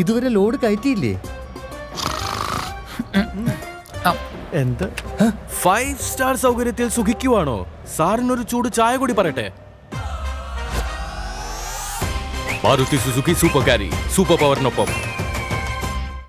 ഇതുവരെ ലോഡ് കയറ്റിയില്ലേ? എന്ത്? Five star സൗകര്യത്തിൽ സുഖിക്കുവാണോ? സാറിനൊരു ചൂട് ചായ കൂടി പറയട്ടെ. Maruti Suzuki super carry super പവറിനൊപ്പം.